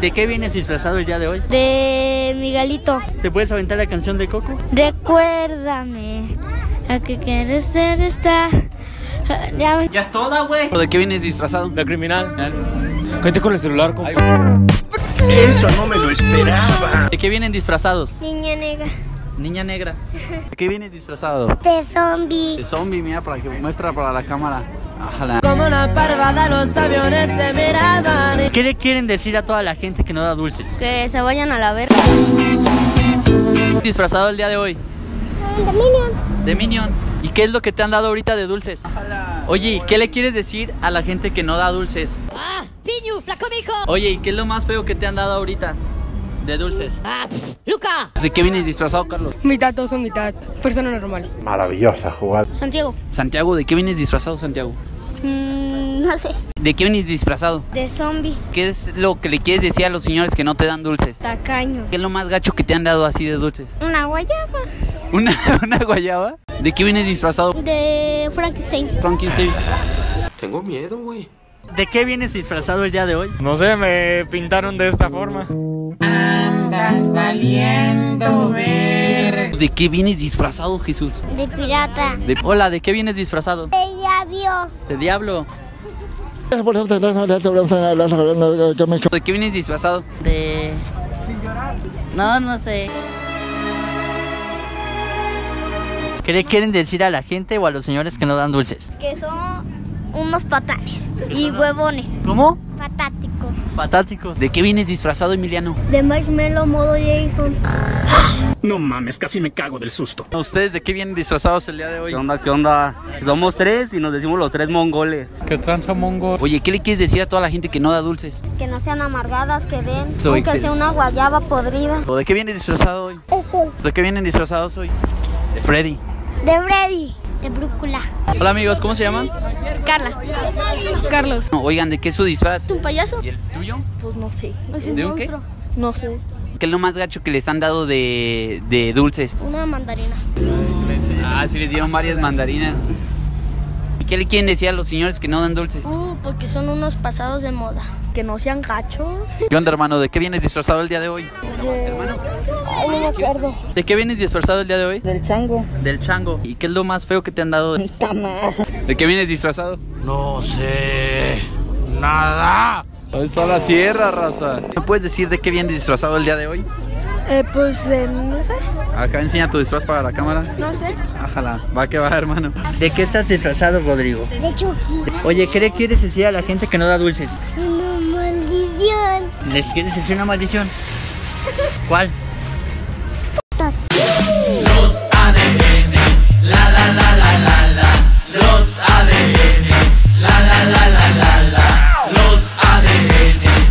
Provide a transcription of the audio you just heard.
¿De qué vienes disfrazado el día de hoy? De Miguelito. ¿Te puedes aventar la canción de Coco? Recuérdame a que quieres ser esta. Ya me- Ya es toda, güey. ¿De qué vienes disfrazado? De criminal. Cállate con el celular, compa. Eso no me lo esperaba. ¿De qué vienen disfrazados? Niña negra. Niña negra. ¿De qué vienes disfrazado? De zombie. De zombie, mira, para que muestra para la cámara. Ojalá. Como una parvada los aviones se miraban. ¿Qué le quieren decir a toda la gente que no da dulces? Que se vayan a la verga. Disfrazado el día de hoy. De Minion. De Minion. ¿Y qué es lo que te han dado ahorita de dulces? Oye, ¿y qué le quieres decir a la gente que no da dulces? ¡Ah! ¡Piñu, flaco mijo! Oye, ¿y qué es lo más feo que te han dado ahorita de dulces? ¡Ah! ¡Luca! ¿De qué vienes disfrazado, Carlos? Mitad, son mitad. Persona normal. Maravillosa jugada. Santiago. Santiago, ¿de qué vienes disfrazado, Santiago? Mm, no sé. ¿De qué vienes disfrazado? De zombie. ¿Qué es lo que le quieres decir a los señores que no te dan dulces? Tacaño. ¿Qué es lo más gacho que te han dado así de dulces? Una guayaba. ¿Una, una guayaba? ¿De qué vienes disfrazado? De Frankenstein. Frankenstein. Tengo miedo, güey. ¿De qué vienes disfrazado el día de hoy? No sé, me pintaron de esta forma. ¿De qué vienes disfrazado, Jesús? De pirata. De- Hola, ¿de qué vienes disfrazado? De diablo. De diablo. ¿De qué vienes disfrazado? De... No, no sé. ¿Qué le quieren decir a la gente o a los señores que no dan dulces? Que son unos patanes. Y huevones. ¿Cómo? Patáticos. Patáticos. ¿De qué vienes disfrazado, Emiliano? De marshmallow modo Jason. No mames, casi me cago del susto. ¿Ustedes de qué vienen disfrazados el día de hoy? ¿Qué onda? ¿Qué onda? Somos tres y nos decimos los tres mongoles. ¿Qué tranza, mongo? Oye, ¿qué le quieres decir a toda la gente que no da dulces? Que no sean amargadas, que den. Soy aunque sea una guayaba podrida. ¿O de qué vienen disfrazado hoy? ¿De qué vienen disfrazados hoy? De Freddy. De Freddy. De brúcula. Hola amigos, ¿cómo se llaman? Carla. Carlos. No, oigan, ¿de qué es su disfraz? ¿Un payaso? ¿Y el tuyo? Pues no sé. Es ¿De un qué? No sé. ¿Qué es lo más gacho que les han dado de, de dulces? Una mandarina. Ah, sí les dieron varias mandarinas. ¿Y qué le quieren decir a los señores que no dan dulces? Uh, porque son unos pasados de moda. Que no sean gachos. ¿Qué onda hermano? ¿De qué vienes disfrazado el día de hoy? Ay, no me acuerdo. ¿De qué vienes disfrazado el día de hoy? Del chango. Del chango. ¿Y qué es lo más feo que te han dado? de- ¿De qué vienes disfrazado? No sé. Nada. Ahí está la sierra, raza. ¿Me puedes decir de qué vienes disfrazado el día de hoy? Eh, pues, no sé. Acá enseña tu disfraz para la cámara. No sé. Ájala, va que va, hermano. ¿De qué estás disfrazado, Rodrigo? De Chucky. Oye, ¿qué le quieres decir a la gente que no da dulces? Una maldición. ¿Les quieres decir una maldición? ¿Cuál?